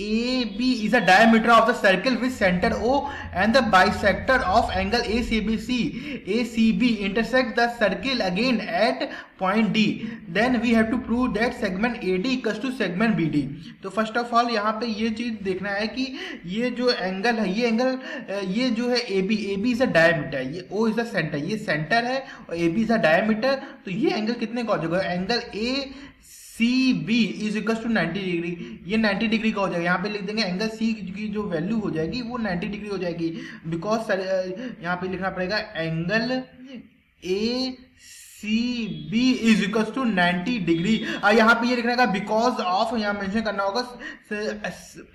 A B is a diameter of the circle with centre O and the bisector of angle A C B C A C B intersect the circle again at point D then we have to prove that segment A D equal to segment B D तो first of all यहाँ पे ये चीज़ देखना है कि ये जो angle है, ये एंगल ये जो है A B A B is a diameter ये ओ इज़ अ सेंटर ये सेंटर है और A B is a diameter तो ये एंगल कितने का हो जाएगा angle A C B is equal to 90 degree ये 90 डिग्री का हो जाएगा। यहाँ पे लिख देंगे एंगल सी की जो वैल्यू हो जाएगी, वो 90 डिग्री हो जाएगी। बिकॉज़ यहाँ पे लिखना पड़ेगा angle A C B is equal to 90 degree यहाँ पे ये लिखना का बिकॉज़ ऑफ़ यहाँ मेंशन करना होगा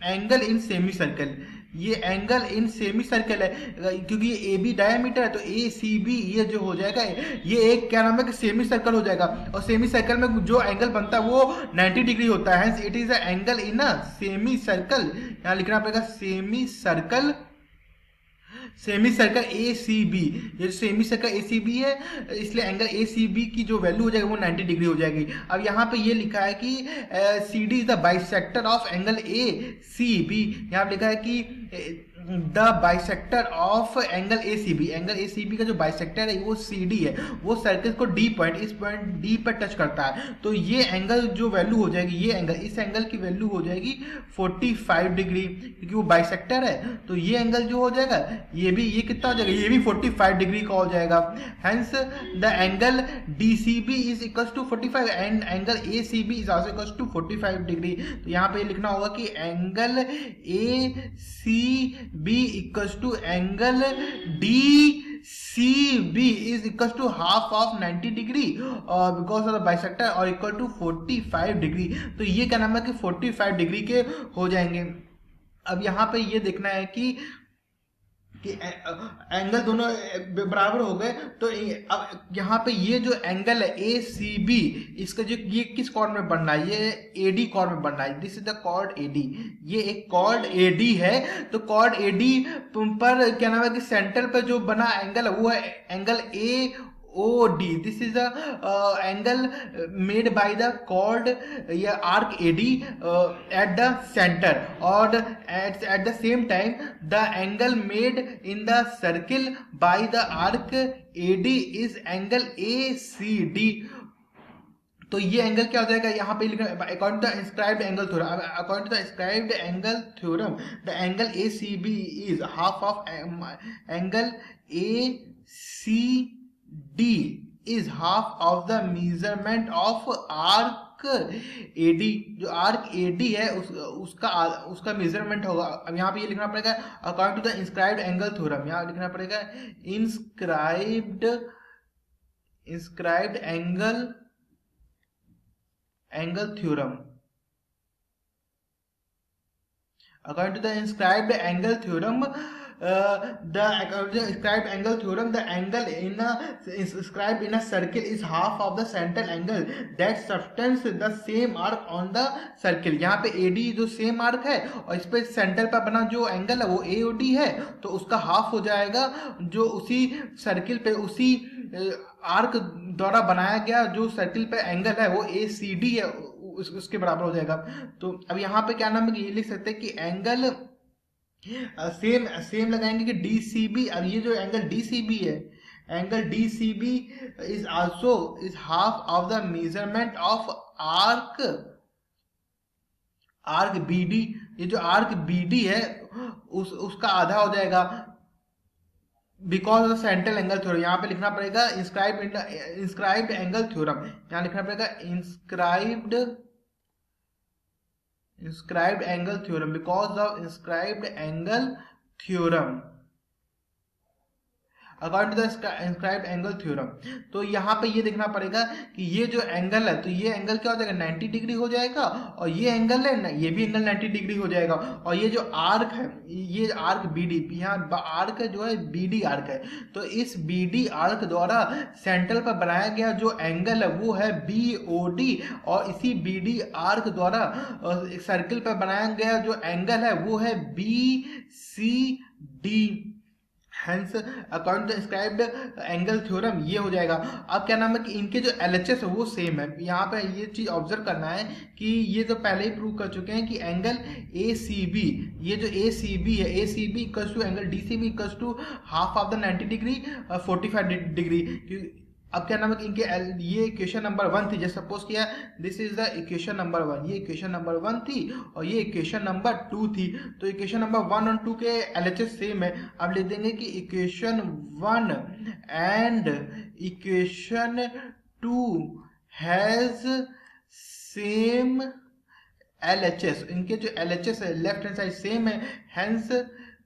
एंगल इन सेमी सर्कल ये एंगल इन सेमी सर्कल है क्योंकि ये ए बी डायमीटर है तो ए सी बी ये जो हो जाएगा, ये एक क्या नाम है कि सेमी सर्कल हो जाएगा. और सेमी सर्कल में जो एंगल बनता है, वो 90 डिग्री होता है. It is a angle in a semi circle यहाँ लिखना पड़ेगा semi circle semi circle A C B ये semi circle A C B है, इसलिए एंगल ए सी बी की जो वैल्यू हो जाएगी वो 90 डिग्री हो जाएगी। अब यहाँ पे ये लिखा है कि C D is the bisector of angle A C B यहाँ लिखा है कि the bisector of angle A C B angle A C B का जो बाइसेक्टर है, वो सी डी है. वो सर्कल को डी पॉइंट इस पॉइंट डी पर टच करता है. तो ये एंगल जो वैल्यू हो जाएगी, ये एंगल इस एंगल की वैल्यू हो जाएगी 45 डिग्री क्योंकि वो बाइसेक्टर है तो ये एंगल जो हो जाएगा, ये भी, ये कितना हो जाएगा? ये भी 45 डिग्री का हो जाएगा. Hence the angle D C B is equal to 45 and angle A C B is also equal to 45 degree तो यहाँ पे लिखना होगा कि angle A C B equals to angle D C B is equal to half of 90 degree because of the bisector और equal to 45 degree तो ये क्या नाम है कि 45 डिग्री के हो जाएँगे। अब यहाँ पे ये देखना है कि कि एंगल दोनों बराबर हो गए तो अब यहाँ पे ये जो एंगल है ए सी बी इसका जो, ये किस कॉर्ड में बन रहा है? ये ए डी कॉर्ड में बन रहा है। This is the chord A D ये एक कॉर्ड ए डी है तो कॉर्ड ए डी पर, क्या नाम है कि सेंटर पर जो बना एंगल है, वो है angle A O D this is a angle made by the chord या arc A D at the centre और at the same time the angle made in the circle by the arc A D is angle A C D तो ये angle क्या हो जाएगा? यहाँ पे according to inscribe angle theorem according to inscribe angle theorem the angle A C B is half of angle A C D is half of the measurement of arc. AD जो arc AD है उस, उसका उसका measurement होगा। अब यहाँ पे ये लिखना पड़ेगा according to the inscribed angle theorem यहाँ लिखना पड़ेगा inscribed inscribed angle angle theorem according to the inscribed angle uh, the angle theorem the angle inscribed in a circle is half of the central angle that subtends the same arc on the circle यहाँ पे A D जो same arc है और इस पर centre पर बना जो एंगल है वो ए डी है तो उसका हाफ़ हो जाएगा जो उसी सर्किल पे उसी uh, आर्क द्वारा बनाया गया जो सर्किल पे एंगल है वो ए सी डी है उस, उसके बराबर हो जाएगा तो अब यहाँ पे क्या नाम ये लिख सकते हैं कि एंगल. सेम सेम लगाएँगे कि डी सी बी अब ये जो एंगल डी सी बी है angle D C B is also is half of the measurement of arc arc B D ये जो आर्क बी डी है, उस, उसका आधा हो जाएगा because of central angle theorem यहाँ पे लिखना पड़ेगा इंस्क्राइब इंस्क्राइब्ड एंगल थ्योरम यहाँ लिखना पड़ेगा inscribed inscribed angle theorem because of inscribed angle theorem according to the inscribe angle theorem तो यहाँ पे ये देखना पड़ेगा कि ये जो एंगल है तो ये एंगल क्या हो जाएगा? 90 डिग्री हो जाएगा और ये एंगल है ये भी एंगल 90 डिग्री हो जाएगा। और ये जो आर्क है, ये आर्क बी डी यहाँ आर्क जो है बी डी आर्क है। तो इस बी डी आर्क द्वारा सेंट्रल पर बनाया गया जो एंगल है, वो है बी ओ डी और इसी बी डी आर्क द्वारा सर्किल पर बनाया गया जो एंगल है, वो है B C D hence account described angle theorem ये हो जाएगा। अब क्या नाम है कि इनके जो एल एच एस है, वो सेम है। यहाँ पे ये चीज़ ऑब्ज़र्व करना है कि ये तो पहले ही प्रूव कर चुके हैं कि एंगल ए सी बी ये जो ए सी बी है A C B equals to angle D C B equals to half of the ninety degree forty five degree अब क्या नाम है कि इनके ये इक्वेशन नंबर वन थी, जैसे सपोज़ किया this is the equation number one ये इक्वेशन नंबर वन थी और ये इक्वेशन नंबर टू थी। तो इक्वेशन नंबर वन और टू के एल एच एस सेम है। अब लिख देंगे कि equation one and equation two has same L H S इनके जो एल एच एस है लेफ़्ट हैंड साइड सेम है हैंस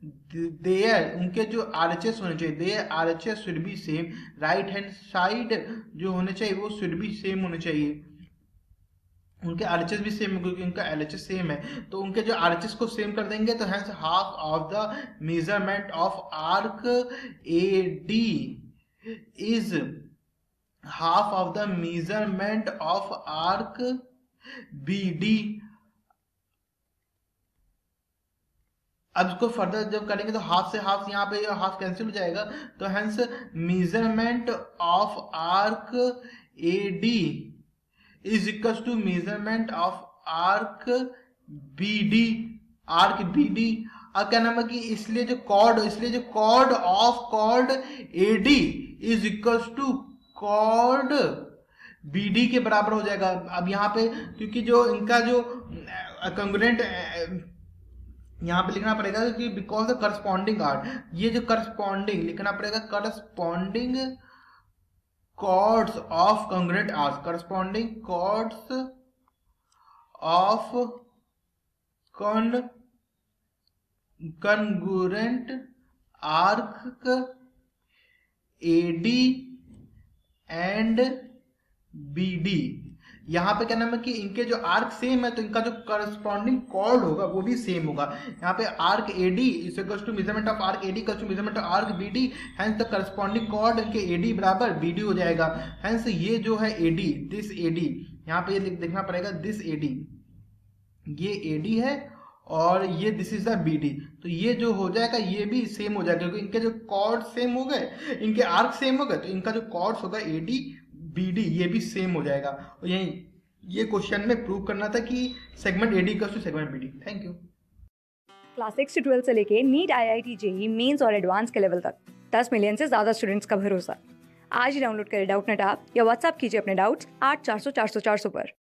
देयर, उनके जो आर एच एस होने चाहिए, their R H S should be same right hand side जो होने चाहिए, वो शुड बी सेम होने चाहिए। उनके आर एच एस भी सेम है, क्योंकि उनका एल एच एस सेम है। तो उनके जो आर एच एस को सेम कर देंगे तो hence half of the measurement of arc A D is half of the measurement of arc B D अब इसको फर्दर जब करेंगे तो हाफ़ से हाफ़ यहाँ पे हाफ़ कैंसिल हो जाएगा। तो hence measurement of arc A D is equal to measurement of arc B D arc B D अब क्या नाम है कि इसलिए जो कॉर्ड इसलिए जो chord of chord A D is equal to chord B D के बराबर हो जाएगा। अब यहाँ पे क्योंकि जो इनका जो कंग्रेंट यहाँ पे लिखना पड़ेगा कि बिकॉज़ द करस्पॉन्डिंग आर्ट ये जो करस्पॉन्डिंग लिखना पड़ेगा corresponding chords of congruent arc corresponding chords of con congruent arc A D and B D यहाँ पे क्या नाम है कि इनके जो आर्क सेम है तो इनका जो करस्पॉन्डिंग कॉर्ड होगा, वो भी सेम होगा। यहाँ पे arc A D is to measurement of arc A D to measurement of arc B D hence the corresponding chord इनके ए डी बराबर बी डी हो जाएगा। हैंस ये जो है A D this A D यहाँ पे ये देखना पड़ेगा दिस ए डी ये ए डी है और ये this is the B D तो ये जो हो जाएगा, ये भी सेम हो जाएगा, क्योंकि इनके जो कॉर्ड सेम हो गए, इनके आर्क सेम हो गए तो इनका जो कॉर्ड्स होगा ए डी बी डी ये भी सेम हो जाएगा। और यही, ये क्वेश्चन में प्रूव करना था कि segment A D to segment B D thank you class six से ट्वेल्थ से लेके NEET I I T JEE mains और एडवांस के लेवल तक। दस मिलियन से ज़्यादा स्टूडेंट्स का भरोसा। आज ही डाउनलोड करें डाउट नेट आप या व्हाट्सअप कीजिए अपने डाउट्स आठ चार सौ चार सौ चार सौ पर।